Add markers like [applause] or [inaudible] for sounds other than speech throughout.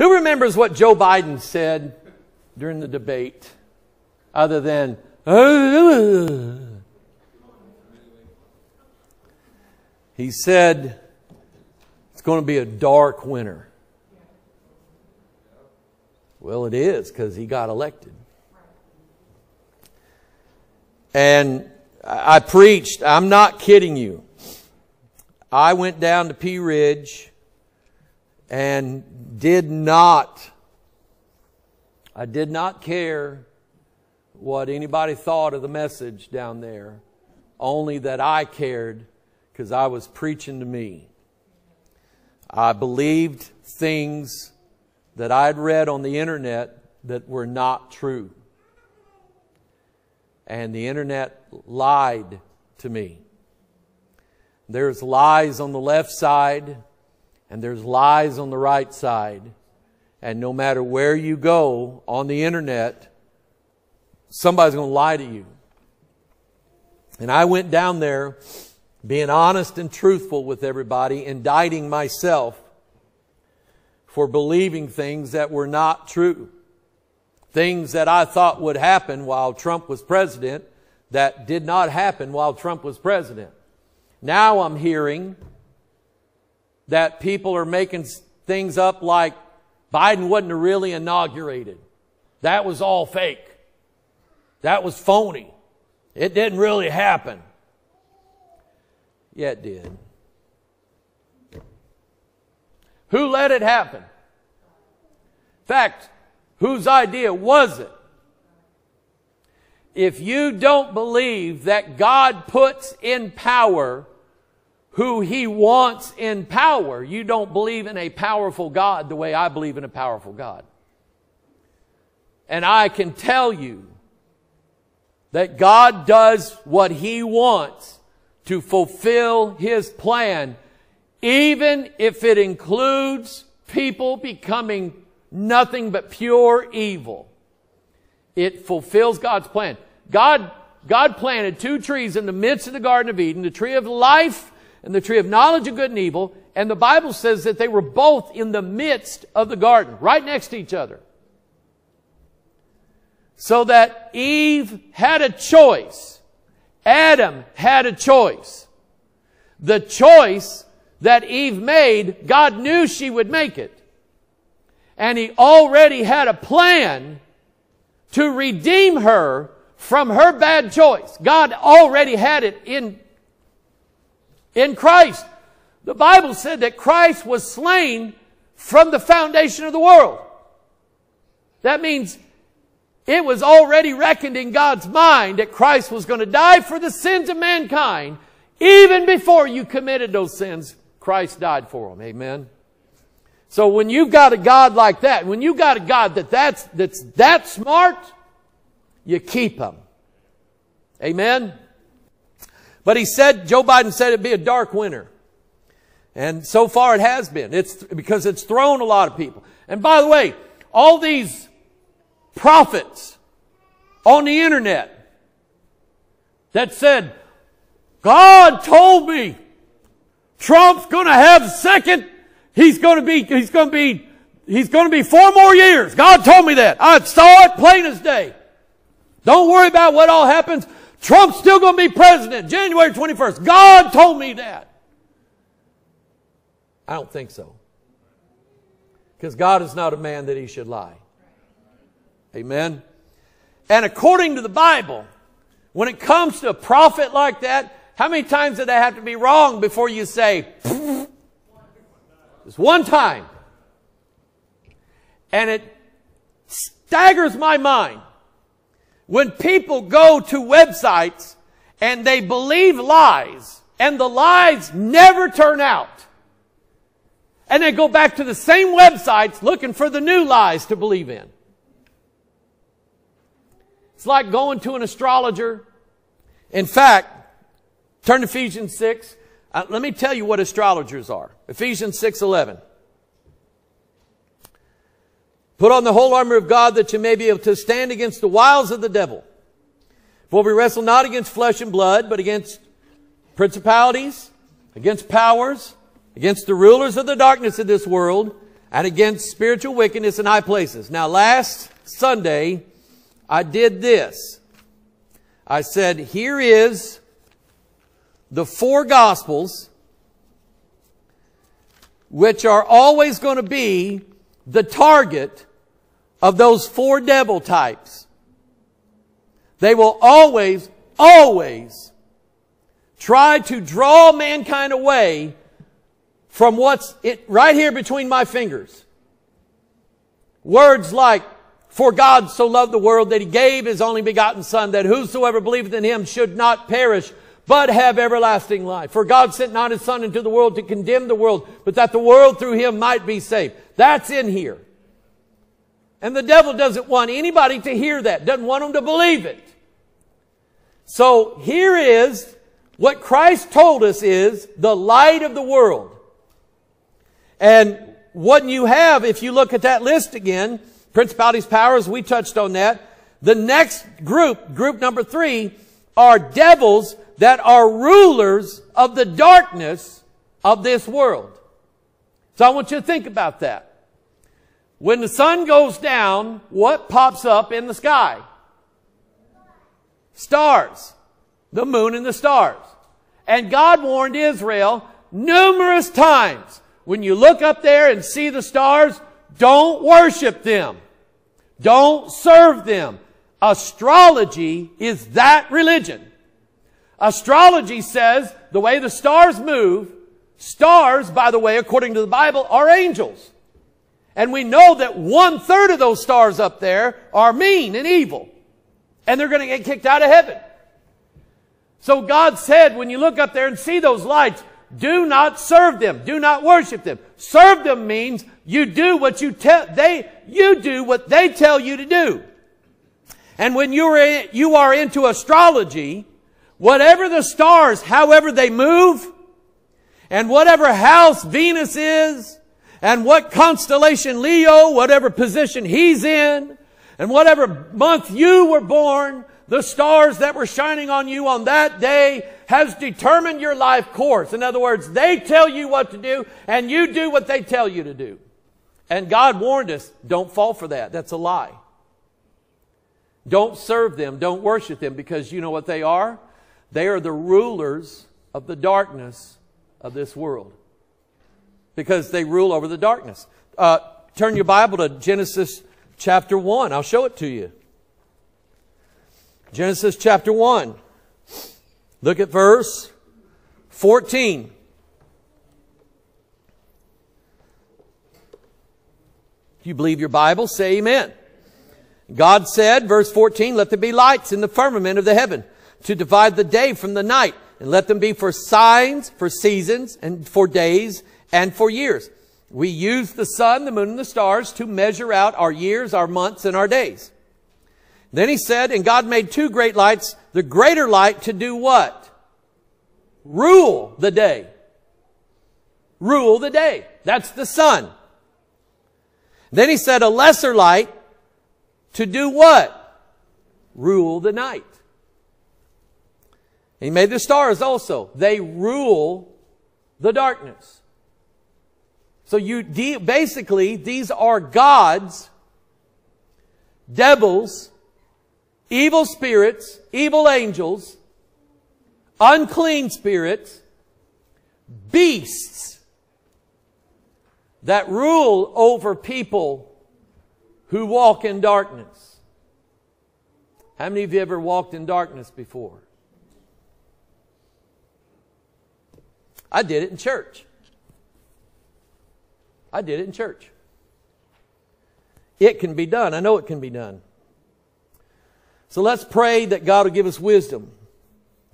Who remembers what Joe Biden said during the debate other than, he said, it's going to be a dark winter. Well, it is because he got elected. And I preached, I'm not kidding you. I went down to Pea Ridge and did not, I did not care what anybody thought of the message down there, only that I cared because I was preaching to me. I believed things that I'd read on the internet that were not true. And the internet lied to me. There's lies on the left side and there's lies on the right side. And no matter where you go on the internet, somebody's going to lie to you. And I went down there being honest and truthful with everybody, indicting myself for believing things that were not true. Things that I thought would happen while Trump was president that did not happen while Trump was president. Now I'm hearing that people are making things up like Biden wasn't really inaugurated. That was all fake. That was phony. It didn't really happen. Yeah, it did. Who let it happen? In fact, whose idea was it? If you don't believe that God puts in power who He wants in power, you don't believe in a powerful God the way I believe in a powerful God. And I can tell you that God does what He wants to fulfill His plan even if it includes people becoming nothing but pure evil. It fulfills God's plan. God, God planted two trees in the midst of the Garden of Eden, the tree of life and the tree of knowledge of good and evil, and the Bible says that they were both in the midst of the garden, right next to each other. So that Eve had a choice. Adam had a choice. The choice that Eve made, God knew she would make it. And He already had a plan to redeem her from her bad choice. God already had it in, in Christ. The Bible said that Christ was slain from the foundation of the world. That means it was already reckoned in God's mind that Christ was going to die for the sins of mankind even before you committed those sins Christ died for them. Amen. So when you've got a God like that, when you've got a God that that's, that's that smart, you keep him. Amen. But he said, Joe Biden said it'd be a dark winter. And so far it has been. It's because it's thrown a lot of people. And by the way, all these prophets on the internet that said, God told me Trump's to have second. He's to be, he's to be, he's to be four more years. God told me that. I saw it plain as day. Don't worry about what all happens. Trump's still going to be president January 21st. God told me that. I don't think so. Because God is not a man that he should lie. Amen. And according to the Bible, when it comes to a prophet like that, how many times did that have to be wrong before you say, just one time? And it staggers my mind when people go to websites and they believe lies and the lies never turn out. And they go back to the same websites looking for the new lies to believe in. It's like going to an astrologer. In fact, Turn to Ephesians 6. Uh, let me tell you what astrologers are. Ephesians 6 11. Put on the whole armor of God that you may be able to stand against the wiles of the devil. For we wrestle not against flesh and blood, but against principalities, against powers, against the rulers of the darkness of this world, and against spiritual wickedness in high places. Now last Sunday, I did this. I said, here is the four gospels which are always going to be the target of those four devil types. They will always, always try to draw mankind away from what's it, right here between my fingers. Words like, for God so loved the world that he gave his only begotten son that whosoever believeth in him should not perish but have everlasting life. For God sent not his son into the world to condemn the world, but that the world through him might be saved. That's in here. And the devil doesn't want anybody to hear that, doesn't want them to believe it. So here is what Christ told us is the light of the world. And what you have, if you look at that list again, principalities, powers, we touched on that. The next group, group number three, are devils that are rulers of the darkness of this world. So I want you to think about that. When the sun goes down, what pops up in the sky? Stars. The moon and the stars. And God warned Israel numerous times, when you look up there and see the stars, don't worship them. Don't serve them. Astrology is that religion. Astrology says the way the stars move, stars, by the way, according to the Bible, are angels. And we know that one third of those stars up there are mean and evil. And they're going to get kicked out of heaven. So God said, when you look up there and see those lights, do not serve them. Do not worship them. Serve them means you do what you tell, they, you do what they tell you to do. And when you're in, you are into astrology, Whatever the stars, however they move, and whatever house Venus is, and what constellation Leo, whatever position he's in, and whatever month you were born, the stars that were shining on you on that day has determined your life course. In other words, they tell you what to do, and you do what they tell you to do. And God warned us, don't fall for that. That's a lie. Don't serve them. Don't worship them because you know what they are? They are the rulers of the darkness of this world because they rule over the darkness. Uh, turn your Bible to Genesis chapter 1. I'll show it to you. Genesis chapter 1. Look at verse 14. If you believe your Bible, say amen. God said, verse 14, let there be lights in the firmament of the heaven to divide the day from the night, and let them be for signs, for seasons, and for days, and for years. We use the sun, the moon, and the stars to measure out our years, our months, and our days. Then he said, and God made two great lights, the greater light to do what? Rule the day. Rule the day. That's the sun. Then he said, a lesser light to do what? Rule the night. He made the stars also. They rule the darkness. So you, basically, these are gods, devils, evil spirits, evil angels, unclean spirits, beasts that rule over people who walk in darkness. How many of you ever walked in darkness before? I did it in church. I did it in church. It can be done. I know it can be done. So let's pray that God will give us wisdom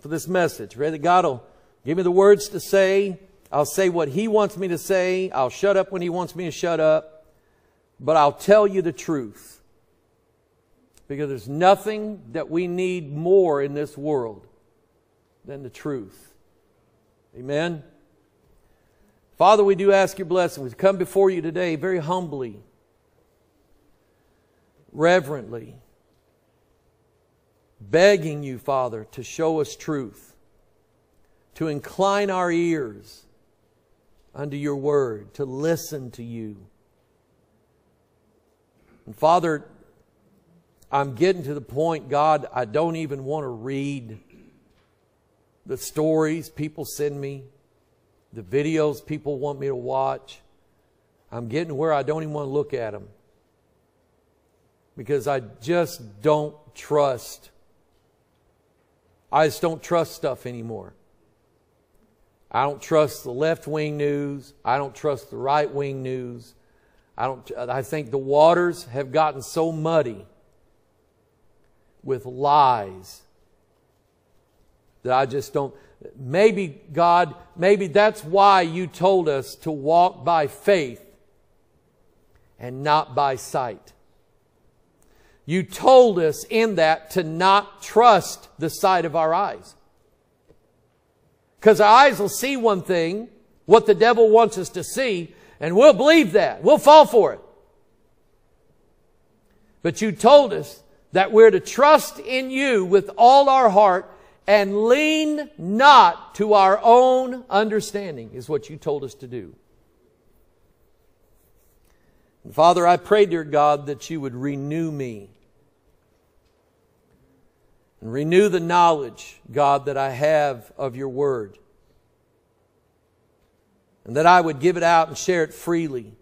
for this message. Pray that God will give me the words to say. I'll say what He wants me to say. I'll shut up when He wants me to shut up. But I'll tell you the truth. Because there's nothing that we need more in this world than the truth. Amen. Father, we do ask your blessing. We come before you today very humbly, reverently, begging you, Father, to show us truth, to incline our ears unto your word, to listen to you. And Father, I'm getting to the point, God, I don't even want to read the stories people send me, the videos people want me to watch. I'm getting where I don't even want to look at them because I just don't trust. I just don't trust stuff anymore. I don't trust the left wing news. I don't trust the right wing news. I don't I think the waters have gotten so muddy with lies that I just don't maybe God maybe that's why you told us to walk by faith and not by sight. You told us in that to not trust the sight of our eyes. Because our eyes will see one thing, what the devil wants us to see, and we'll believe that. We'll fall for it. But you told us that we're to trust in you with all our heart and lean not to our own understanding, is what you told us to do. And Father, I pray, dear God, that you would renew me and renew the knowledge, God, that I have of your word. And that I would give it out and share it freely.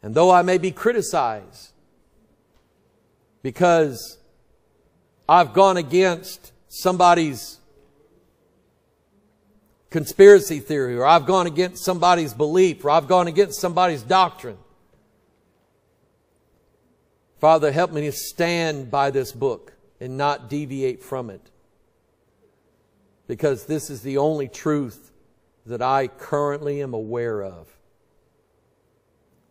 And though I may be criticized because I've gone against somebody's conspiracy theory, or I've gone against somebody's belief, or I've gone against somebody's doctrine. Father, help me to stand by this book and not deviate from it. Because this is the only truth that I currently am aware of.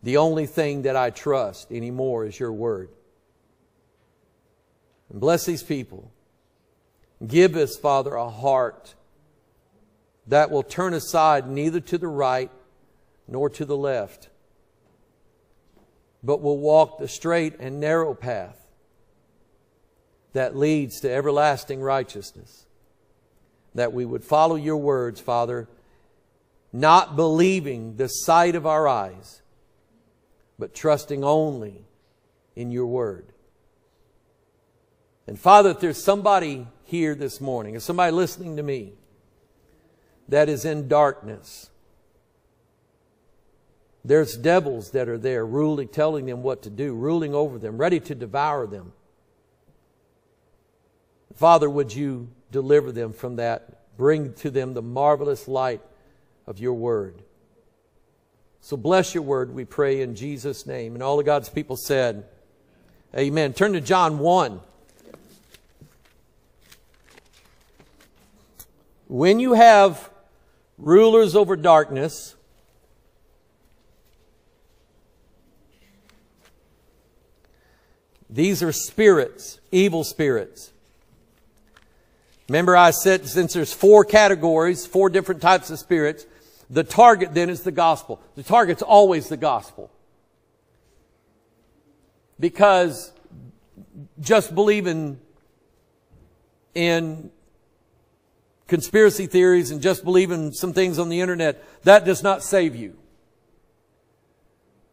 The only thing that I trust anymore is your word. And bless these people. Give us, Father, a heart that will turn aside neither to the right nor to the left, but will walk the straight and narrow path that leads to everlasting righteousness. That we would follow your words, Father, not believing the sight of our eyes, but trusting only in your word. And Father, if there's somebody here this morning, Is somebody listening to me, that is in darkness, there's devils that are there ruling, telling them what to do, ruling over them, ready to devour them. Father, would you deliver them from that? Bring to them the marvelous light of your word. So bless your word, we pray in Jesus' name. And all of God's people said, Amen. Turn to John 1. When you have rulers over darkness, these are spirits, evil spirits. Remember I said since there's four categories, four different types of spirits, the target then is the gospel. The target's always the gospel. Because just believing in conspiracy theories and just believing some things on the internet, that does not save you.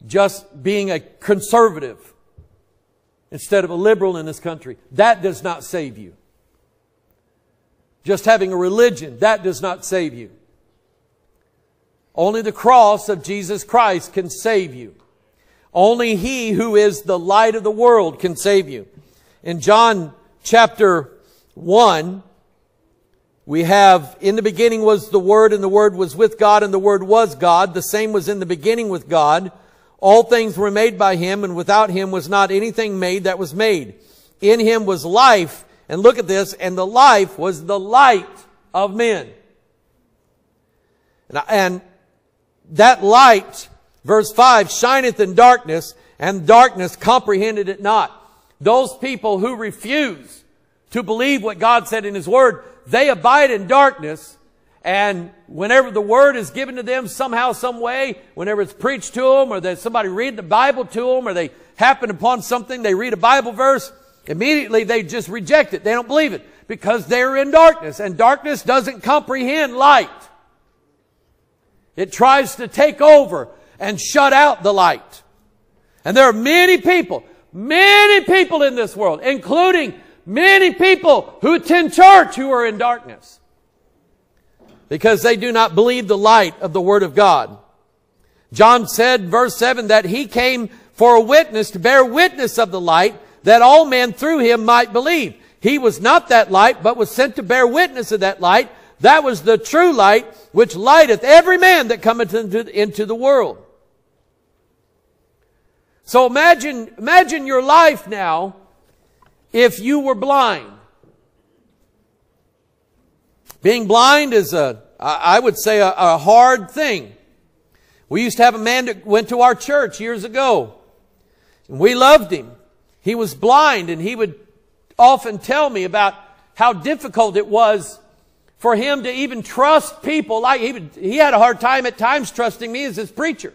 Just being a conservative instead of a liberal in this country, that does not save you. Just having a religion, that does not save you. Only the cross of Jesus Christ can save you. Only He who is the light of the world can save you. In John chapter 1, we have, in the beginning was the Word, and the Word was with God, and the Word was God. The same was in the beginning with God. All things were made by Him, and without Him was not anything made that was made. In Him was life, and look at this, and the life was the light of men. And, and that light, verse 5, shineth in darkness, and darkness comprehended it not. Those people who refuse to believe what God said in His Word, they abide in darkness, and whenever the Word is given to them somehow, some way, whenever it's preached to them, or that somebody read the Bible to them, or they happen upon something, they read a Bible verse, Immediately they just reject it. They don't believe it because they're in darkness and darkness doesn't comprehend light. It tries to take over and shut out the light. And there are many people, many people in this world, including many people who attend church who are in darkness. Because they do not believe the light of the Word of God. John said, verse 7, that he came for a witness to bear witness of the light that all men through him might believe. He was not that light, but was sent to bear witness of that light. That was the true light, which lighteth every man that cometh into, into the world. So imagine, imagine your life now if you were blind. Being blind is a, I would say a, a hard thing. We used to have a man that went to our church years ago. And we loved him. He was blind and he would often tell me about how difficult it was for him to even trust people. Like he, would, he had a hard time at times trusting me as his preacher.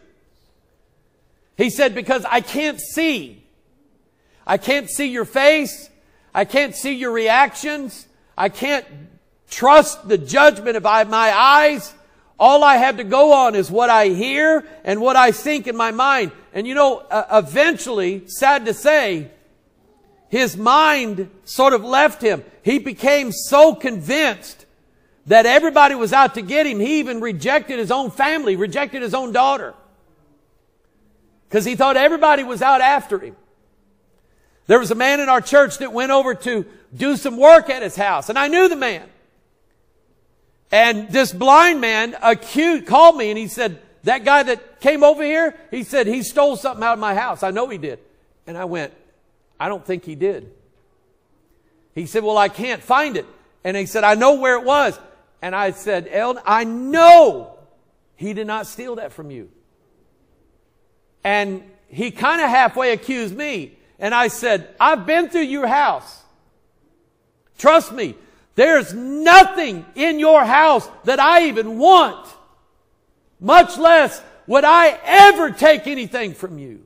He said, because I can't see. I can't see your face. I can't see your reactions. I can't trust the judgment of my eyes. All I have to go on is what I hear and what I think in my mind. And you know, uh, eventually, sad to say, his mind sort of left him. He became so convinced that everybody was out to get him. He even rejected his own family, rejected his own daughter. Because he thought everybody was out after him. There was a man in our church that went over to do some work at his house, and I knew the man. And this blind man accused, called me and he said, that guy that came over here, he said, he stole something out of my house. I know he did. And I went, I don't think he did. He said, Well, I can't find it. And he said, I know where it was. And I said, Eldon, I know he did not steal that from you. And he kind of halfway accused me. And I said, I've been through your house. Trust me, there's nothing in your house that I even want. Much less would I ever take anything from you.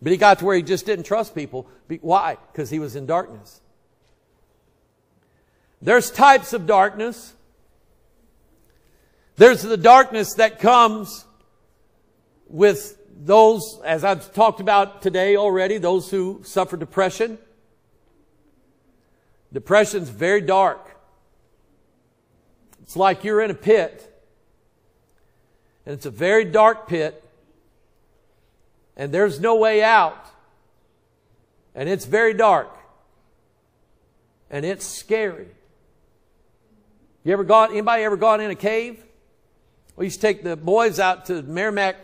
But he got to where he just didn't trust people. Why? Because he was in darkness. There's types of darkness. There's the darkness that comes with those, as I've talked about today already, those who suffer depression. Depression's very dark. It's like you're in a pit. And it's a very dark pit and there's no way out. And it's very dark. And it's scary. You ever gone, anybody ever gone in a cave? We used to take the boys out to Meramec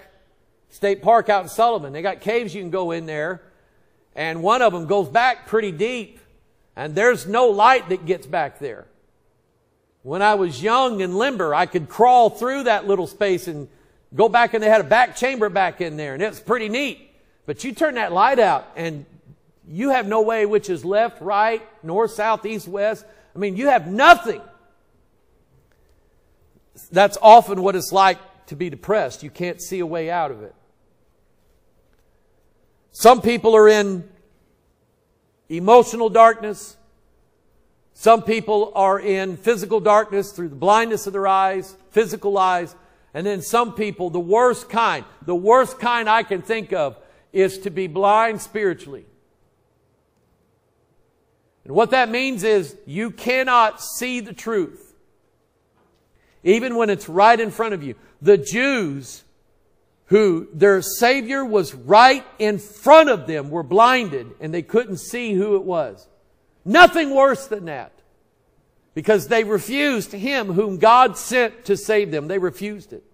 State Park out in Sullivan. They got caves you can go in there. And one of them goes back pretty deep. And there's no light that gets back there. When I was young and limber, I could crawl through that little space and Go back and they had a back chamber back in there and it's pretty neat. But you turn that light out and you have no way which is left, right, north, south, east, west. I mean, you have nothing. That's often what it's like to be depressed. You can't see a way out of it. Some people are in emotional darkness. Some people are in physical darkness through the blindness of their eyes, physical eyes. And then some people, the worst kind, the worst kind I can think of is to be blind spiritually. And what that means is you cannot see the truth. Even when it's right in front of you. The Jews who their Savior was right in front of them were blinded and they couldn't see who it was. Nothing worse than that. Because they refused Him whom God sent to save them. They refused it.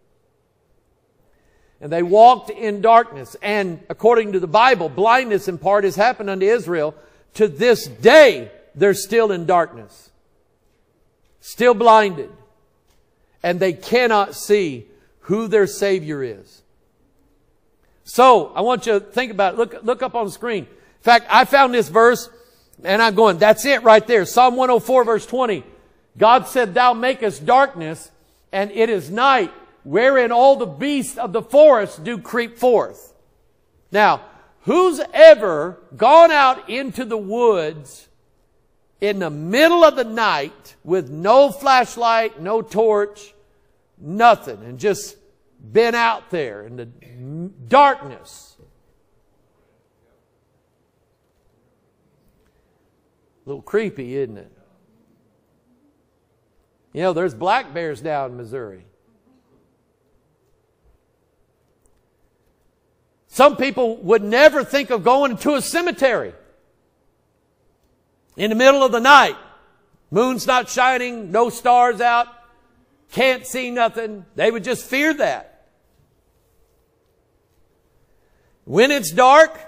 And they walked in darkness. And according to the Bible, blindness in part has happened unto Israel. To this day, they're still in darkness. Still blinded. And they cannot see who their Savior is. So, I want you to think about it. Look, look up on the screen. In fact, I found this verse and I'm going, that's it right there. Psalm 104 verse 20. God said, thou makest darkness and it is night wherein all the beasts of the forest do creep forth. Now, who's ever gone out into the woods in the middle of the night with no flashlight, no torch, nothing and just been out there in the darkness. A little creepy, isn't it? You know, there's black bears down in Missouri. Some people would never think of going to a cemetery in the middle of the night. Moon's not shining, no stars out can't see nothing. They would just fear that. When it's dark,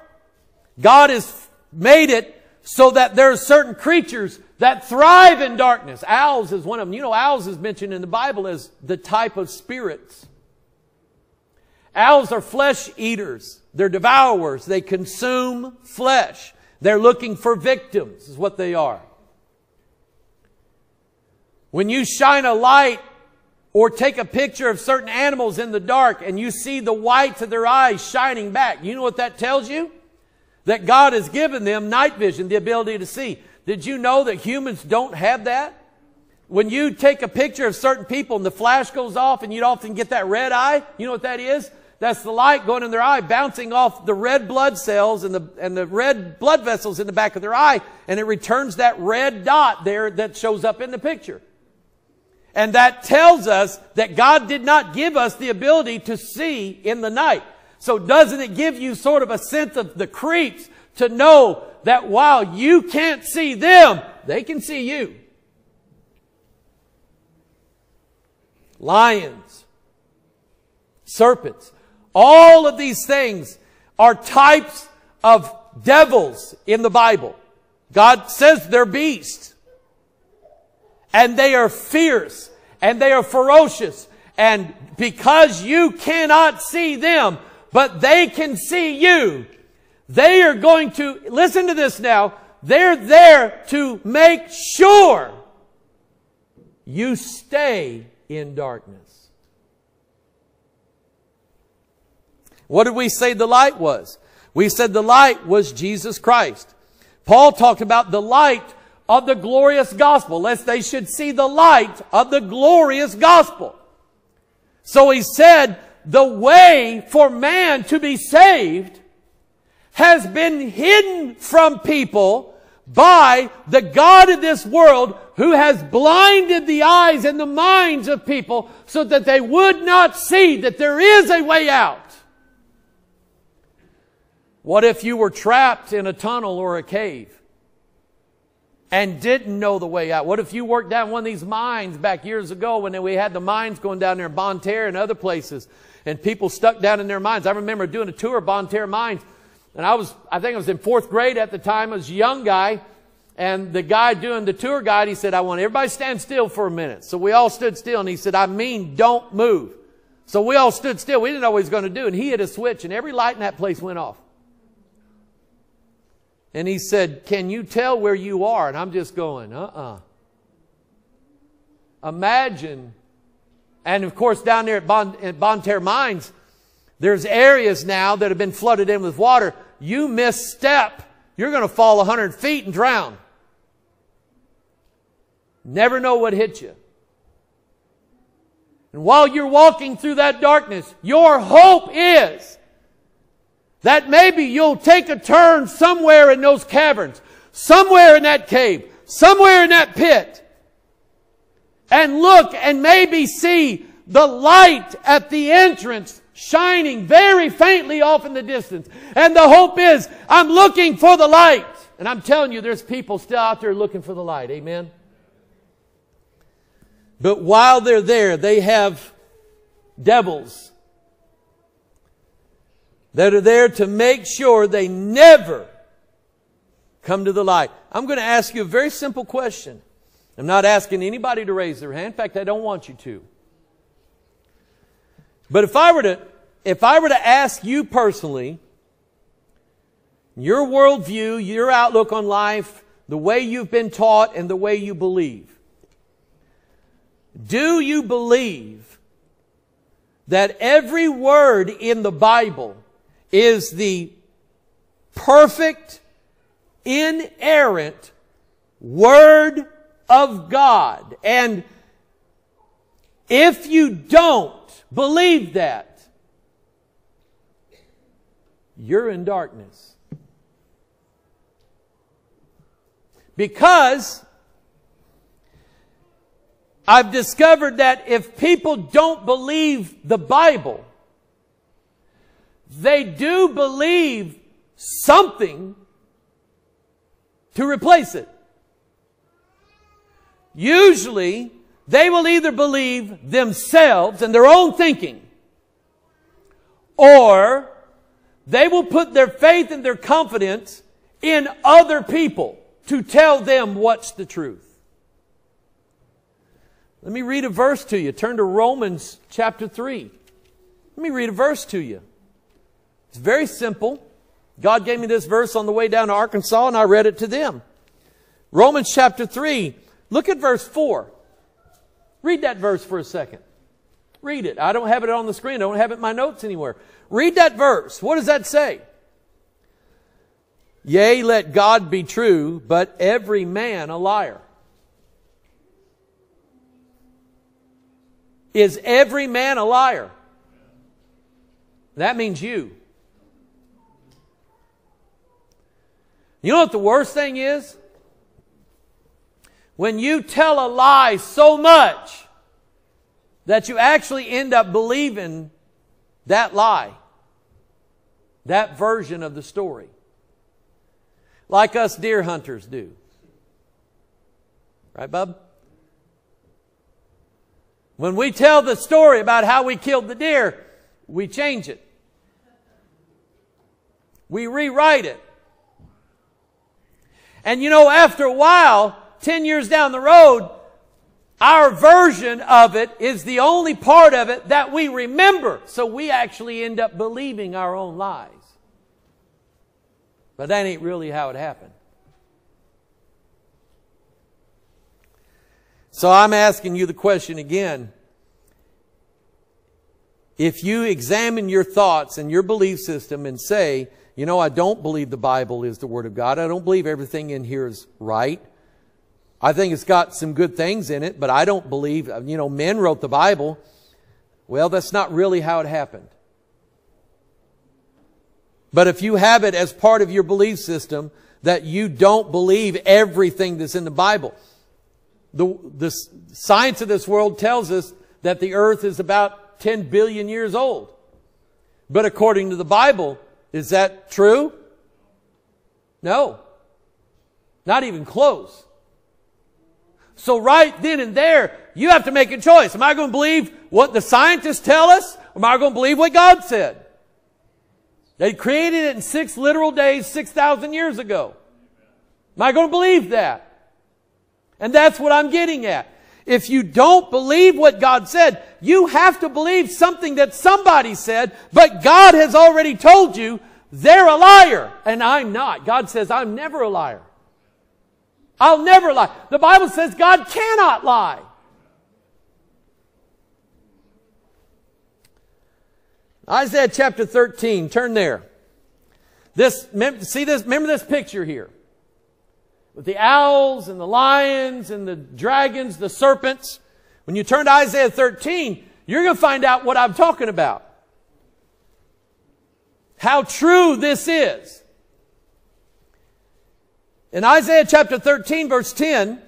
God has made it so that there are certain creatures that thrive in darkness. Owls is one of them. You know, owls is mentioned in the Bible as the type of spirits. Owls are flesh eaters. They're devourers. They consume flesh. They're looking for victims, is what they are. When you shine a light or take a picture of certain animals in the dark and you see the whites of their eyes shining back, you know what that tells you? That God has given them night vision, the ability to see. Did you know that humans don't have that? When you take a picture of certain people and the flash goes off and you'd often get that red eye, you know what that is? That's the light going in their eye, bouncing off the red blood cells and the, and the red blood vessels in the back of their eye, and it returns that red dot there that shows up in the picture. And that tells us that God did not give us the ability to see in the night. So doesn't it give you sort of a sense of the creeps to know that while you can't see them, they can see you? Lions, serpents, all of these things are types of devils in the Bible. God says they're beasts. And they are fierce. And they are ferocious. And because you cannot see them, but they can see you, they are going to, listen to this now, they're there to make sure you stay in darkness. What did we say the light was? We said the light was Jesus Christ. Paul talked about the light of the glorious gospel, lest they should see the light of the glorious gospel. So he said, the way for man to be saved has been hidden from people by the God of this world who has blinded the eyes and the minds of people so that they would not see that there is a way out. What if you were trapped in a tunnel or a cave and didn't know the way out? What if you worked down one of these mines back years ago when we had the mines going down there in Bonne Terre and other places and people stuck down in their mines? I remember doing a tour of Bonne Terre mines and I was, I think I was in fourth grade at the time. I was a young guy and the guy doing the tour guide, he said, I want everybody stand still for a minute. So we all stood still and he said, I mean, don't move. So we all stood still. We didn't know what he was going to do. And he hit a switch and every light in that place went off. And he said, Can you tell where you are? And I'm just going, Uh uh-uh. uh Imagine. And of course, down there at bon, at Bonne Terre Mines, there's areas now that have been flooded in with water. You misstep, you're going to fall 100 feet and drown. Never know what hit you. And while you're walking through that darkness, your hope is that maybe you'll take a turn somewhere in those caverns, somewhere in that cave, somewhere in that pit, and look and maybe see the light at the entrance shining very faintly off in the distance. And the hope is, I'm looking for the light. And I'm telling you, there's people still out there looking for the light. Amen? But while they're there, they have devils that are there to make sure they never come to the light. I'm going to ask you a very simple question. I'm not asking anybody to raise their hand. In fact, I don't want you to. But if I were to, if I were to ask you personally, your worldview, your outlook on life, the way you've been taught and the way you believe, do you believe that every word in the Bible is the perfect, inerrant Word of God. And if you don't believe that, you're in darkness. Because I've discovered that if people don't believe the Bible, they do believe something to replace it. Usually, they will either believe themselves and their own thinking, or they will put their faith and their confidence in other people to tell them what's the truth. Let me read a verse to you. Turn to Romans chapter 3. Let me read a verse to you. It's very simple. God gave me this verse on the way down to Arkansas and I read it to them. Romans chapter 3. Look at verse 4. Read that verse for a second. Read it. I don't have it on the screen. I don't have it in my notes anywhere. Read that verse. What does that say? Yea, let God be true, but every man a liar. Is every man a liar? That means you. You know what the worst thing is? When you tell a lie so much that you actually end up believing that lie, that version of the story, like us deer hunters do. Right, Bub? When we tell the story about how we killed the deer, we change it. We rewrite it. And you know, after a while, 10 years down the road, our version of it is the only part of it that we remember. So we actually end up believing our own lies. But that ain't really how it happened. So I'm asking you the question again. If you examine your thoughts and your belief system and say, you know, I don't believe the Bible is the Word of God. I don't believe everything in here is right. I think it's got some good things in it, but I don't believe, you know, men wrote the Bible. Well, that's not really how it happened. But if you have it as part of your belief system that you don't believe everything that's in the Bible, the, the science of this world tells us that the earth is about 10 billion years old. But according to the Bible, is that true? No. Not even close. So right then and there, you have to make a choice. Am I going to believe what the scientists tell us? Or am I going to believe what God said? They created it in six literal days, 6,000 years ago. Am I going to believe that? And that's what I'm getting at. If you don't believe what God said, you have to believe something that somebody said, but God has already told you they're a liar and I'm not. God says I'm never a liar. I'll never lie. The Bible says God cannot lie. Isaiah chapter 13, turn there. This, see this, remember this picture here with the owls and the lions and the dragons, the serpents. When you turn to Isaiah 13, you're going to find out what I'm talking about. How true this is. In Isaiah chapter 13 verse 10,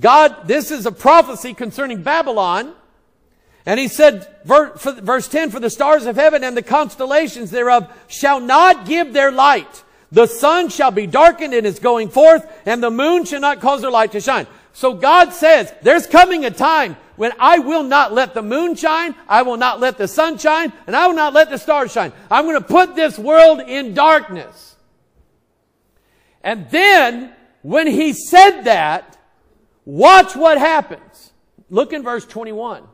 God, this is a prophecy concerning Babylon. And he said, verse 10, for the stars of heaven and the constellations thereof shall not give their light. The sun shall be darkened in its going forth, and the moon shall not cause their light to shine. So God says, there's coming a time when I will not let the moon shine, I will not let the sun shine, and I will not let the stars shine. I'm going to put this world in darkness. And then, when he said that, watch what happens. Look in verse 21.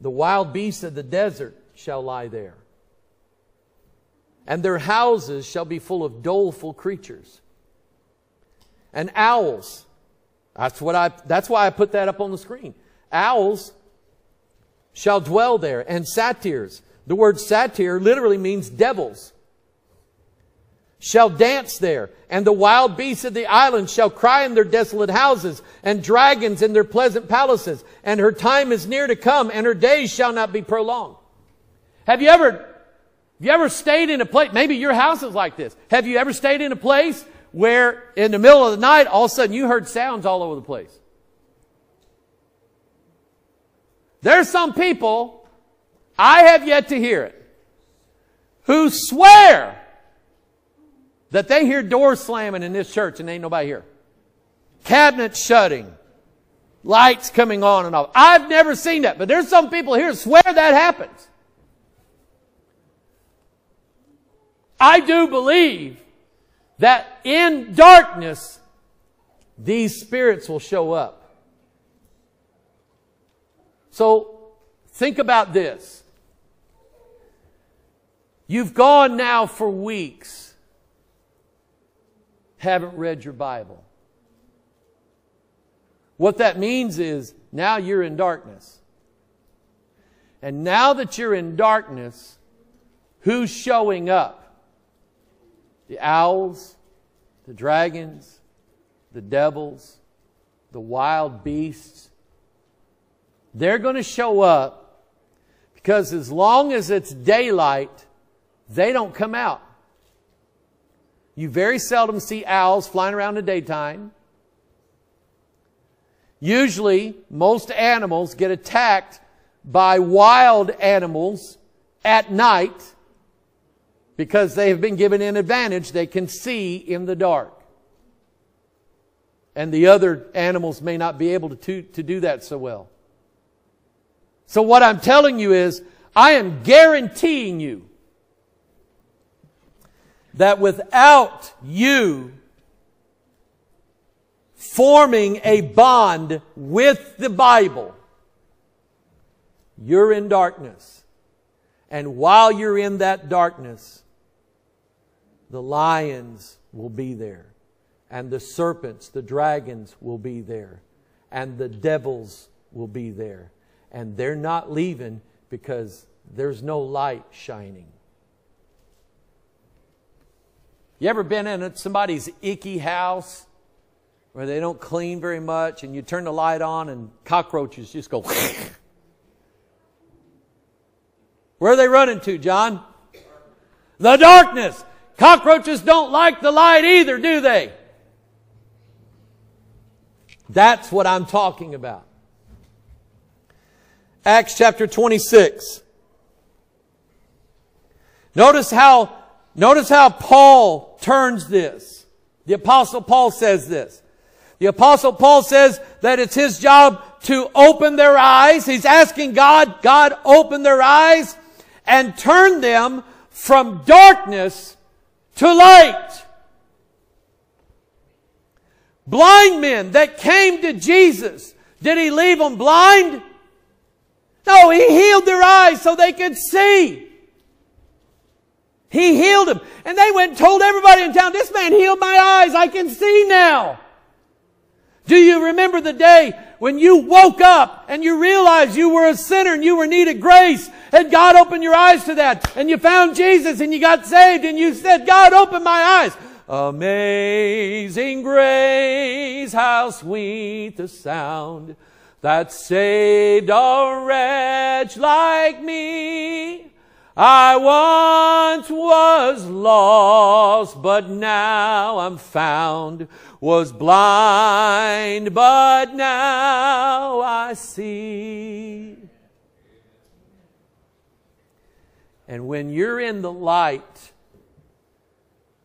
The wild beasts of the desert shall lie there and their houses shall be full of doleful creatures. And owls. That's what I, that's why I put that up on the screen. Owls shall dwell there, and satyrs. The word satyr literally means devils. Shall dance there, and the wild beasts of the island shall cry in their desolate houses, and dragons in their pleasant palaces. And her time is near to come, and her days shall not be prolonged. Have you ever have you ever stayed in a place, maybe your house is like this. Have you ever stayed in a place where in the middle of the night, all of a sudden you heard sounds all over the place. There's some people, I have yet to hear it, who swear that they hear doors slamming in this church and ain't nobody here. Cabinets shutting. Lights coming on and off. I've never seen that, but there's some people here swear that happens. I do believe that in darkness, these spirits will show up. So, think about this. You've gone now for weeks, haven't read your Bible. What that means is now you're in darkness. And now that you're in darkness, who's showing up? The owls, the dragons, the devils, the wild beasts. They're going to show up because as long as it's daylight, they don't come out. You very seldom see owls flying around in the daytime. Usually, most animals get attacked by wild animals at night because they have been given an advantage. They can see in the dark. And the other animals may not be able to, to, to do that so well. So what I'm telling you is, I am guaranteeing you that without you forming a bond with the Bible, you're in darkness. And while you're in that darkness, the lions will be there, and the serpents, the dragons will be there, and the devils will be there. And they're not leaving because there's no light shining. You ever been in somebody's icky house where they don't clean very much and you turn the light on and cockroaches just go. [laughs] where are they running to, John? The darkness. Cockroaches don't like the light either, do they? That's what I'm talking about. Acts chapter 26. Notice how, notice how Paul turns this. The apostle Paul says this. The apostle Paul says that it's his job to open their eyes. He's asking God, God open their eyes and turn them from darkness to light. Blind men that came to Jesus, did he leave them blind? No, he healed their eyes so they could see. He healed them. And they went and told everybody in town, this man healed my eyes. I can see now. Do you remember the day when you woke up and you realized you were a sinner and you were needed grace and God opened your eyes to that and you found Jesus and you got saved and you said, God open my eyes. Amazing grace, how sweet the sound that saved a wretch like me. I once was lost, but now I'm found. Was blind, but now I see. And when you're in the light,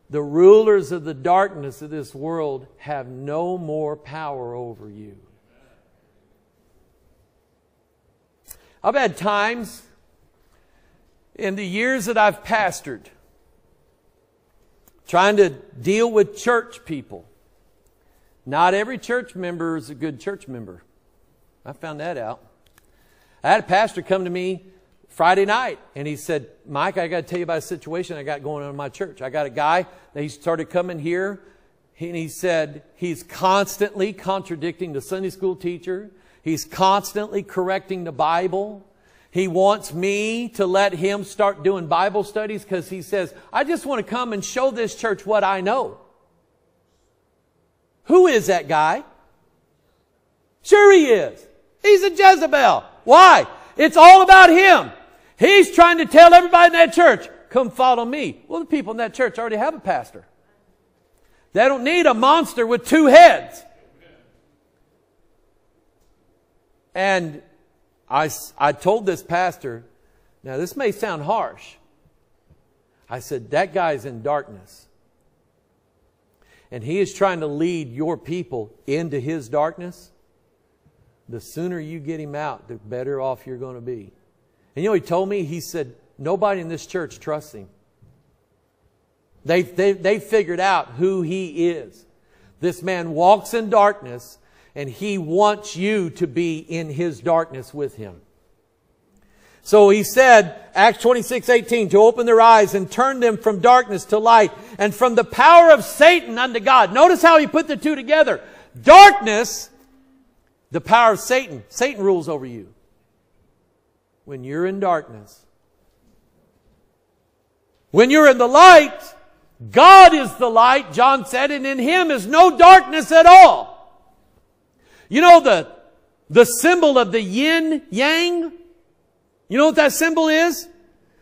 the rulers of the darkness of this world have no more power over you. I've had times in the years that I've pastored, trying to deal with church people. Not every church member is a good church member. I found that out. I had a pastor come to me Friday night and he said, Mike, I got to tell you about a situation I got going on in my church. I got a guy that he started coming here and he said he's constantly contradicting the Sunday school teacher. He's constantly correcting the Bible. He wants me to let him start doing Bible studies because he says, I just want to come and show this church what I know. Who is that guy? Sure he is. He's a Jezebel. Why? It's all about him. He's trying to tell everybody in that church, come follow me. Well, the people in that church already have a pastor. They don't need a monster with two heads. And I, I told this pastor, now this may sound harsh. I said, that guy's in darkness. And he is trying to lead your people into his darkness. The sooner you get him out, the better off you're going to be. And you know, he told me, he said, nobody in this church trusts him. They, they, they figured out who he is. This man walks in darkness and he wants you to be in his darkness with him. So he said, Acts 26, 18, to open their eyes and turn them from darkness to light and from the power of Satan unto God. Notice how he put the two together. Darkness, the power of Satan. Satan rules over you. When you're in darkness. When you're in the light, God is the light, John said, and in him is no darkness at all. You know the, the symbol of the yin yang? You know what that symbol is?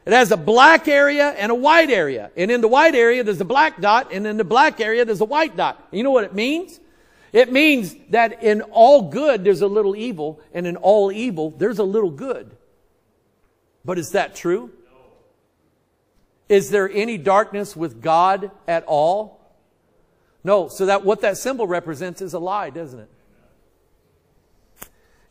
It has a black area and a white area. And in the white area, there's a black dot, and in the black area, there's a white dot. You know what it means? It means that in all good, there's a little evil, and in all evil, there's a little good. But is that true? Is there any darkness with God at all? No. So that what that symbol represents is a lie, doesn't it?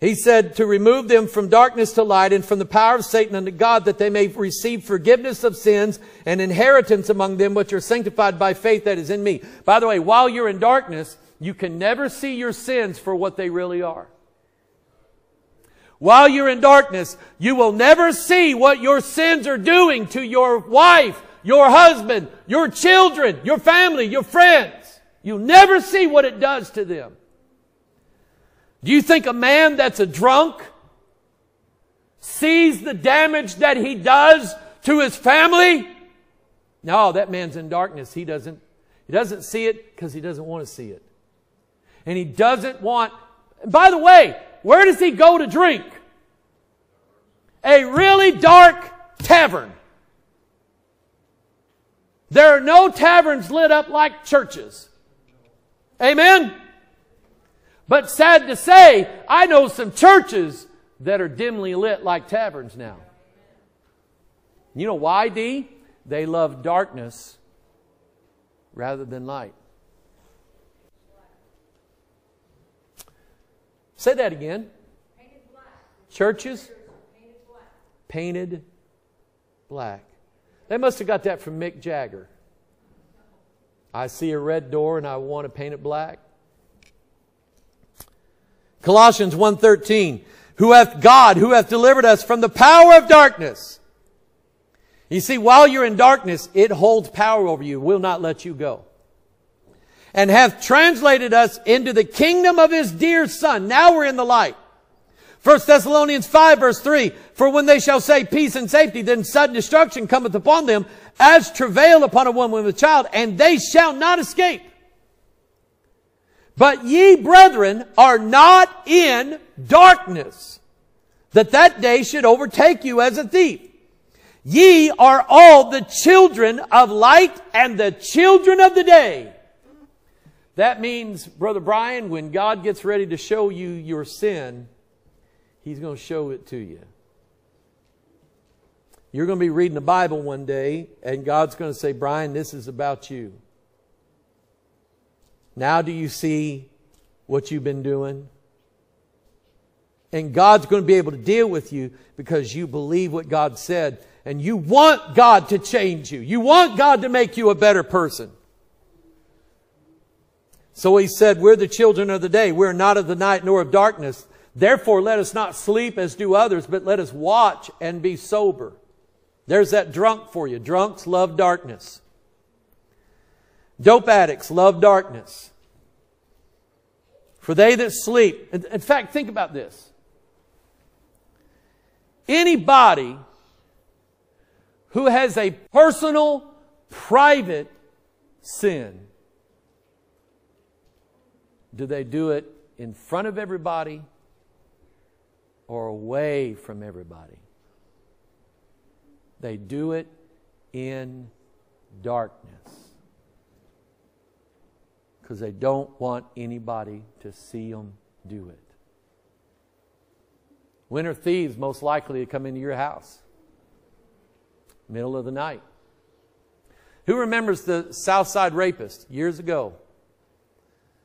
He said to remove them from darkness to light and from the power of Satan unto God that they may receive forgiveness of sins and inheritance among them which are sanctified by faith that is in me. By the way, while you're in darkness, you can never see your sins for what they really are. While you're in darkness, you will never see what your sins are doing to your wife, your husband, your children, your family, your friends. You'll never see what it does to them. Do you think a man that's a drunk sees the damage that he does to his family? No, that man's in darkness. He doesn't, he doesn't see it because he doesn't want to see it. And he doesn't want, by the way, where does he go to drink? A really dark tavern. There are no taverns lit up like churches. Amen? But sad to say, I know some churches that are dimly lit like taverns now. You know why, D? They love darkness rather than light. Say that again. Churches? Painted black. They must have got that from Mick Jagger. I see a red door and I want to paint it black. Colossians 1.13, who hath God, who hath delivered us from the power of darkness. You see, while you're in darkness, it holds power over you, will not let you go. And hath translated us into the kingdom of his dear son. Now we're in the light. 1 Thessalonians 5 verse 3, For when they shall say peace and safety, then sudden destruction cometh upon them, as travail upon a woman with a child, and they shall not escape. But ye, brethren, are not in darkness, that that day should overtake you as a thief. Ye are all the children of light and the children of the day. That means, Brother Brian, when God gets ready to show you your sin, He's going to show it to you. You're going to be reading the Bible one day, and God's going to say, Brian, this is about you. Now do you see what you've been doing? And God's going to be able to deal with you because you believe what God said and you want God to change you. You want God to make you a better person. So he said, we're the children of the day. We're not of the night nor of darkness. Therefore, let us not sleep as do others, but let us watch and be sober. There's that drunk for you. Drunks love darkness. Dope addicts love darkness. For they that sleep, in fact, think about this. Anybody who has a personal, private sin, do they do it in front of everybody or away from everybody? They do it in darkness. Because they don't want anybody to see them do it. When are thieves most likely to come into your house, middle of the night. Who remembers the Southside rapist years ago?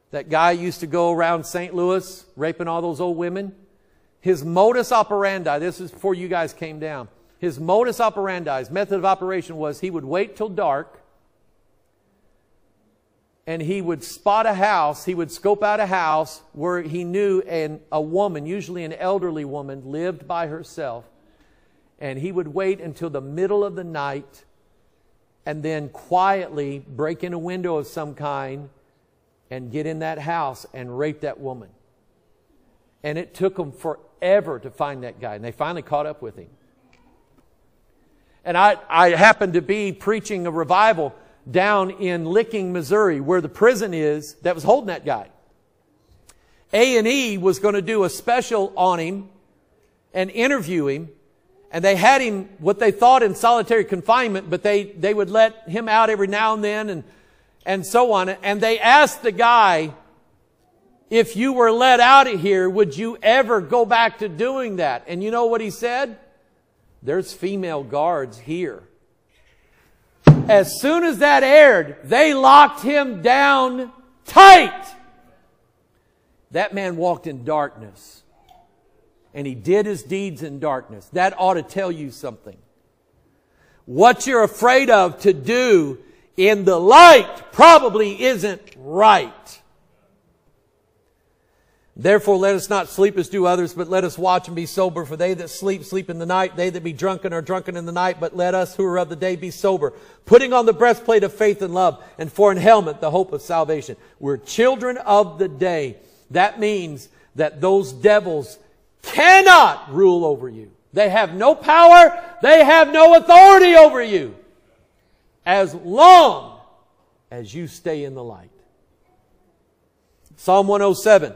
That guy used to go around St. Louis raping all those old women. His modus operandi, this is before you guys came down. His modus operandi, his method of operation was he would wait till dark and he would spot a house, he would scope out a house where he knew an, a woman, usually an elderly woman, lived by herself. And he would wait until the middle of the night and then quietly break in a window of some kind and get in that house and rape that woman. And it took them forever to find that guy. And they finally caught up with him. And I, I happened to be preaching a revival down in Licking, Missouri, where the prison is that was holding that guy. A&E was going to do a special on him and interview him. And they had him, what they thought in solitary confinement, but they, they would let him out every now and then and, and so on. And they asked the guy, if you were let out of here, would you ever go back to doing that? And you know what he said? There's female guards here. As soon as that aired, they locked him down tight. That man walked in darkness. And he did his deeds in darkness. That ought to tell you something. What you're afraid of to do in the light probably isn't right. Therefore, let us not sleep as do others, but let us watch and be sober. For they that sleep, sleep in the night. They that be drunken are drunken in the night. But let us who are of the day be sober, putting on the breastplate of faith and love, and for an helmet the hope of salvation. We're children of the day. That means that those devils cannot rule over you. They have no power. They have no authority over you. As long as you stay in the light. Psalm 107.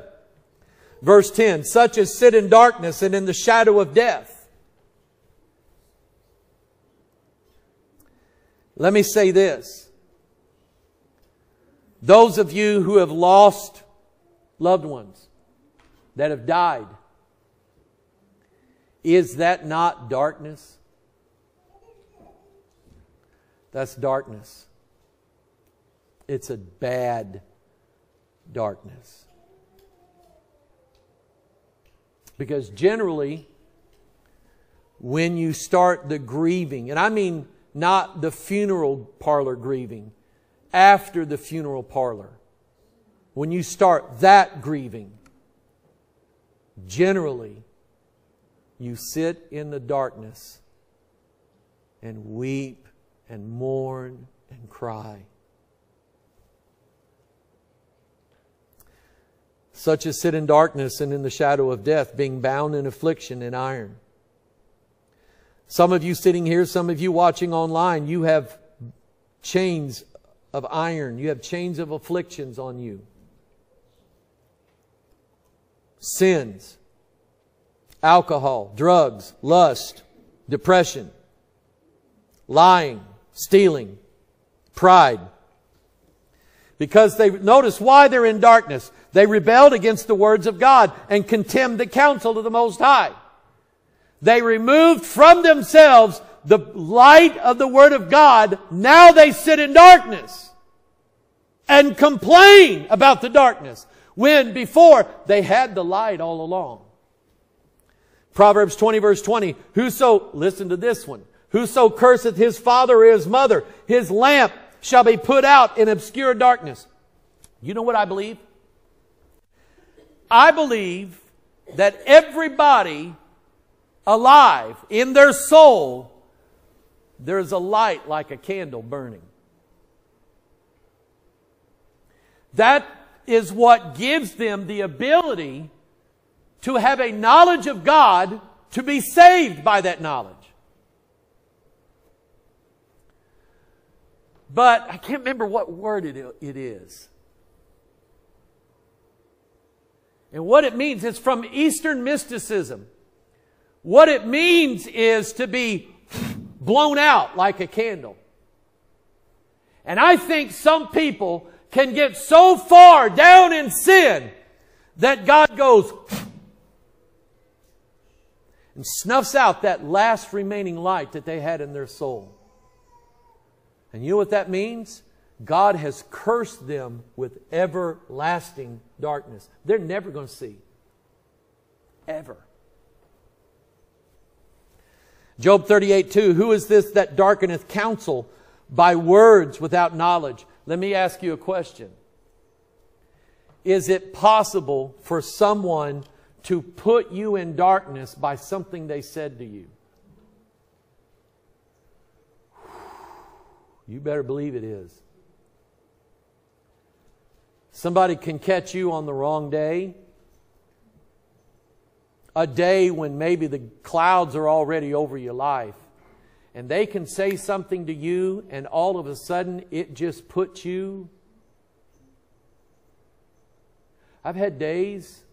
Verse 10, such as sit in darkness and in the shadow of death. Let me say this. Those of you who have lost loved ones that have died, is that not darkness? That's darkness. It's a bad darkness. Because generally, when you start the grieving, and I mean not the funeral parlor grieving, after the funeral parlor, when you start that grieving, generally, you sit in the darkness and weep and mourn and cry. Such as sit in darkness and in the shadow of death, being bound in affliction and iron. Some of you sitting here, some of you watching online, you have chains of iron. You have chains of afflictions on you. Sins, alcohol, drugs, lust, depression, lying, stealing, pride. Because they, notice why they're in darkness. They rebelled against the words of God and contemned the counsel of the Most High. They removed from themselves the light of the Word of God. Now they sit in darkness and complain about the darkness when before they had the light all along. Proverbs 20 verse 20, whoso, listen to this one, whoso curseth his father or his mother, his lamp shall be put out in obscure darkness. You know what I believe? I believe that everybody alive in their soul, there's a light like a candle burning. That is what gives them the ability to have a knowledge of God to be saved by that knowledge. But I can't remember what word it is. And what it means, it's from Eastern mysticism. What it means is to be blown out like a candle. And I think some people can get so far down in sin that God goes and snuffs out that last remaining light that they had in their soul. And you know what that means? God has cursed them with everlasting darkness. They're never going to see. Ever. Job 38 2 Who is this that darkeneth counsel by words without knowledge? Let me ask you a question. Is it possible for someone to put you in darkness by something they said to you? You better believe it is. Somebody can catch you on the wrong day. A day when maybe the clouds are already over your life. And they can say something to you, and all of a sudden it just puts you. I've had days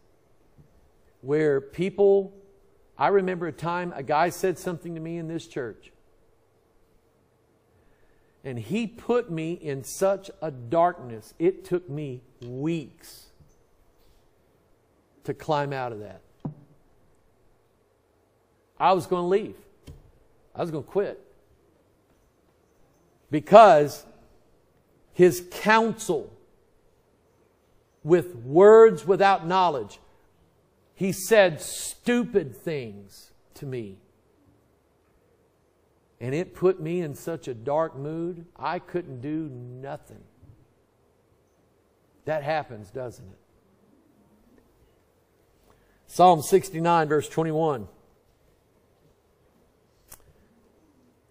where people, I remember a time a guy said something to me in this church. And he put me in such a darkness, it took me weeks to climb out of that. I was going to leave. I was going to quit. Because his counsel with words without knowledge, he said stupid things to me. And it put me in such a dark mood, I couldn't do nothing. That happens, doesn't it? Psalm 69, verse 21.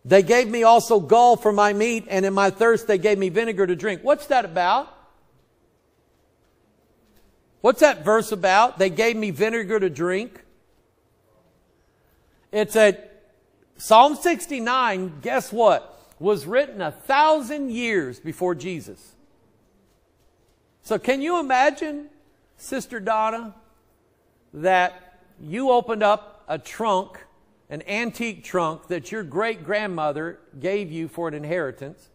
They gave me also gall for my meat, and in my thirst they gave me vinegar to drink. What's that about? What's that verse about? They gave me vinegar to drink. It's a Psalm 69, guess what? Was written a thousand years before Jesus. So can you imagine, Sister Donna, that you opened up a trunk, an antique trunk that your great grandmother gave you for an inheritance?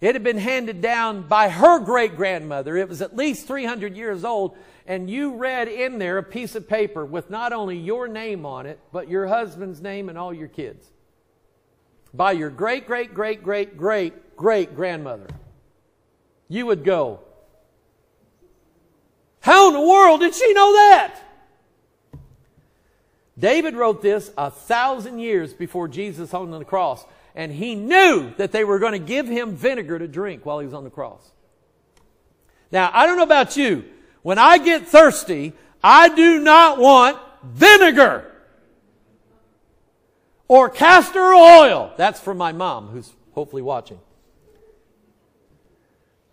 It had been handed down by her great grandmother. It was at least 300 years old. And you read in there a piece of paper with not only your name on it, but your husband's name and all your kids. By your great, great, great, great, great, great grandmother. You would go, how in the world did she know that? David wrote this a thousand years before Jesus hung on the cross, and he knew that they were going to give him vinegar to drink while he was on the cross. Now, I don't know about you. When I get thirsty, I do not want vinegar or castor oil. That's for my mom, who's hopefully watching.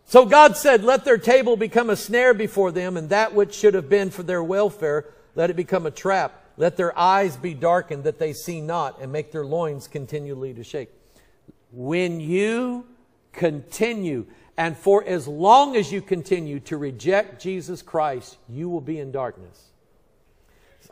So God said, let their table become a snare before them, and that which should have been for their welfare, let it become a trap. Let their eyes be darkened that they see not, and make their loins continually to shake. When you continue, and for as long as you continue to reject Jesus Christ, you will be in darkness.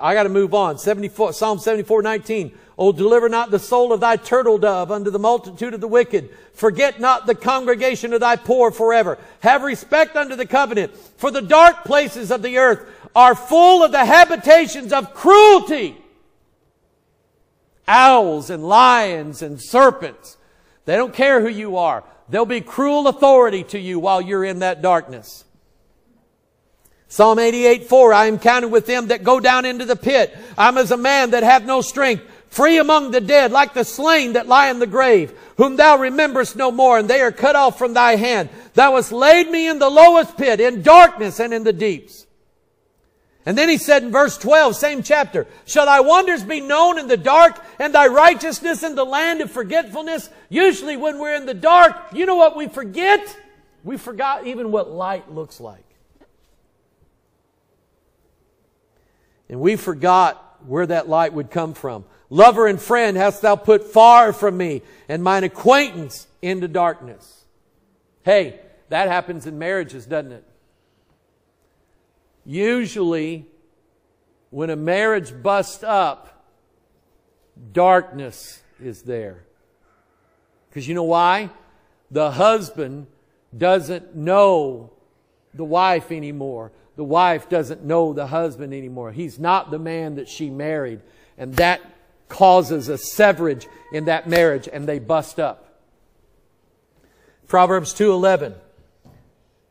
I got to move on. 74, Psalm 74, 19. Oh, deliver not the soul of thy turtle dove unto the multitude of the wicked. Forget not the congregation of thy poor forever. Have respect unto the covenant. For the dark places of the earth are full of the habitations of cruelty. Owls and lions and serpents. They don't care who you are. There'll be cruel authority to you while you're in that darkness. Psalm 88, 4, I am counted with them that go down into the pit. I'm as a man that hath no strength, free among the dead, like the slain that lie in the grave, whom thou rememberest no more, and they are cut off from thy hand. Thou hast laid me in the lowest pit, in darkness and in the deeps. And then he said in verse 12, same chapter, Shall thy wonders be known in the dark and thy righteousness in the land of forgetfulness? Usually when we're in the dark, you know what we forget? We forgot even what light looks like. And we forgot where that light would come from. Lover and friend hast thou put far from me, and mine acquaintance into darkness. Hey, that happens in marriages, doesn't it? Usually, when a marriage busts up, darkness is there. Because you know why? The husband doesn't know the wife anymore. The wife doesn't know the husband anymore. He's not the man that she married. And that causes a severage in that marriage and they bust up. Proverbs 2:11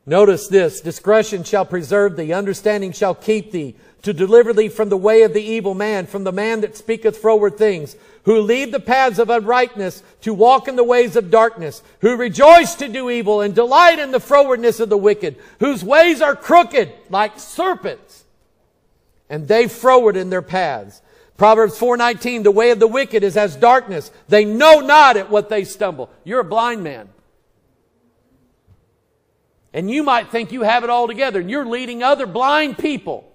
Notice this, discretion shall preserve thee, understanding shall keep thee, to deliver thee from the way of the evil man, from the man that speaketh froward things, who lead the paths of uprightness, to walk in the ways of darkness, who rejoice to do evil and delight in the frowardness of the wicked, whose ways are crooked like serpents, and they froward in their paths. Proverbs 4:19 The way of the wicked is as darkness. They know not at what they stumble. You're a blind man. And you might think you have it all together and you're leading other blind people.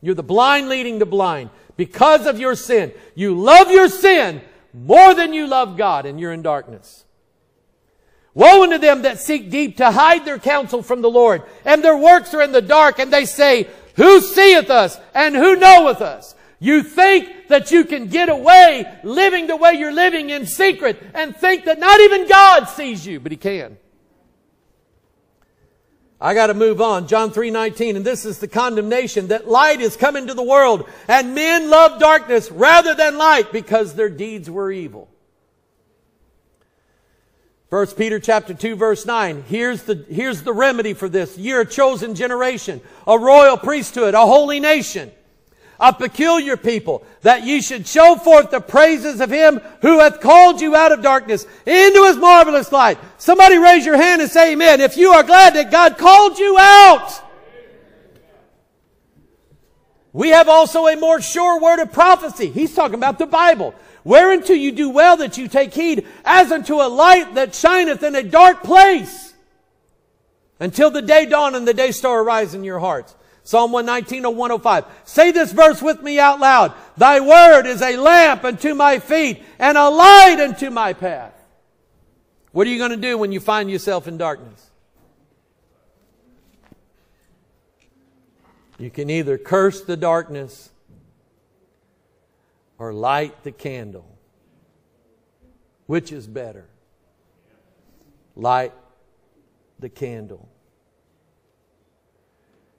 You're the blind leading the blind because of your sin. You love your sin more than you love God and you're in darkness. Woe unto them that seek deep to hide their counsel from the Lord and their works are in the dark and they say, who seeth us and who knoweth us? You think that you can get away living the way you're living in secret and think that not even God sees you, but He can. I got to move on. John 3:19 and this is the condemnation that light is come into the world and men love darkness rather than light because their deeds were evil. 1 Peter chapter 2 verse 9. Here's the, here's the remedy for this. You're a chosen generation, a royal priesthood, a holy nation a peculiar people, that ye should show forth the praises of him who hath called you out of darkness into his marvelous light. Somebody raise your hand and say amen if you are glad that God called you out. We have also a more sure word of prophecy. He's talking about the Bible. Whereunto you do well that you take heed, as unto a light that shineth in a dark place, until the day dawn and the day star arise in your hearts. Psalm 119 or 105. Say this verse with me out loud. Thy word is a lamp unto my feet and a light unto my path. What are you going to do when you find yourself in darkness? You can either curse the darkness or light the candle. Which is better? Light the candle.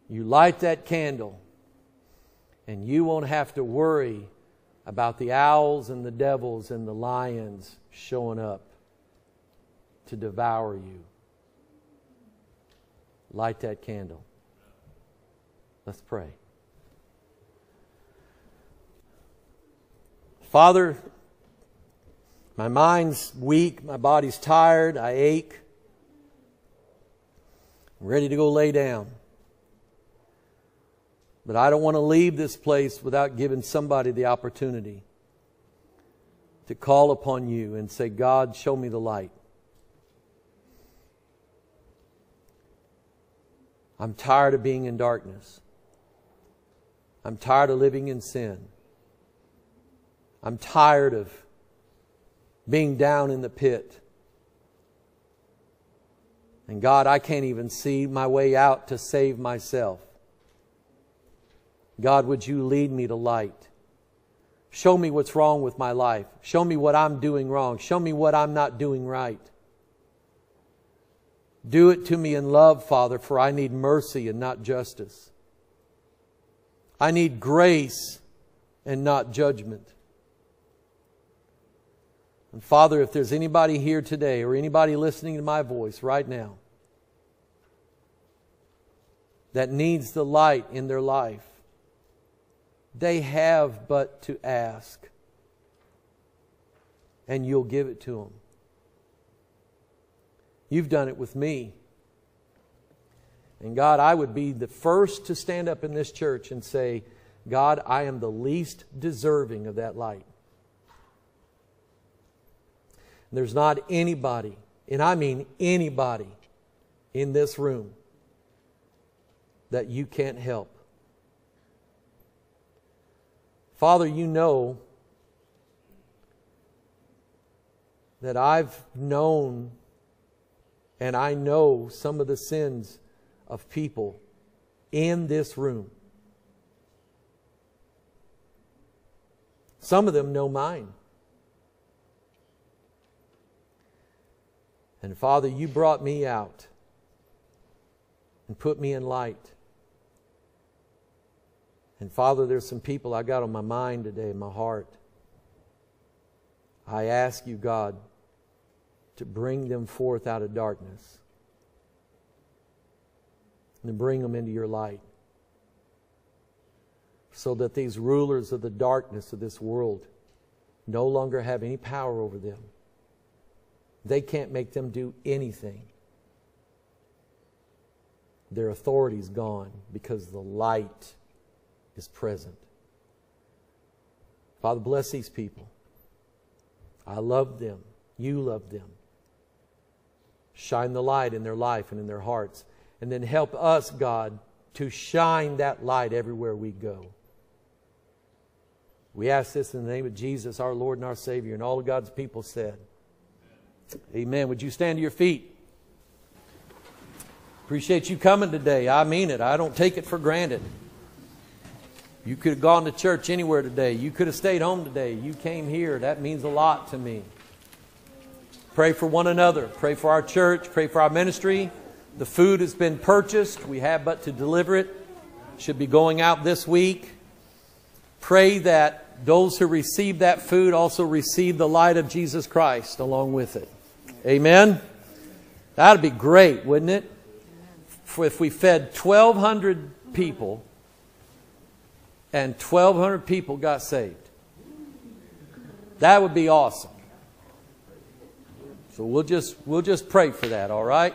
You light that candle, and you won't have to worry about the owls and the devils and the lions showing up to devour you. Light that candle. Let's pray. Father, my mind's weak, my body's tired, I ache. I'm ready to go lay down. But I don't want to leave this place without giving somebody the opportunity to call upon you and say, God, show me the light. I'm tired of being in darkness. I'm tired of living in sin. I'm tired of being down in the pit. And God, I can't even see my way out to save myself. God, would you lead me to light? Show me what's wrong with my life. Show me what I'm doing wrong. Show me what I'm not doing right. Do it to me in love, Father, for I need mercy and not justice. I need grace and not judgment. And Father, if there's anybody here today or anybody listening to my voice right now that needs the light in their life, they have but to ask, and you'll give it to them. You've done it with me. And God, I would be the first to stand up in this church and say, God, I am the least deserving of that light. There's not anybody, and I mean anybody, in this room that you can't help. Father, you know that I've known and I know some of the sins of people in this room. Some of them know mine. And Father, you brought me out and put me in light. And Father, there's some people I got on my mind today, in my heart. I ask you, God, to bring them forth out of darkness and to bring them into your light so that these rulers of the darkness of this world no longer have any power over them. They can't make them do anything. Their authority is gone because the light is present. Father, bless these people. I love them. You love them. Shine the light in their life and in their hearts. And then help us, God, to shine that light everywhere we go. We ask this in the name of Jesus, our Lord and our Savior, and all of God's people said, Amen. Would you stand to your feet? Appreciate you coming today. I mean it. I don't take it for granted. You could have gone to church anywhere today. You could have stayed home today. You came here. That means a lot to me. Pray for one another. Pray for our church. Pray for our ministry. The food has been purchased. We have but to deliver it. Should be going out this week. Pray that those who receive that food also receive the light of Jesus Christ along with it. Amen. That'd be great, wouldn't it? If we fed 1,200 people and 1,200 people got saved. That would be awesome. So we'll just, we'll just pray for that, all right?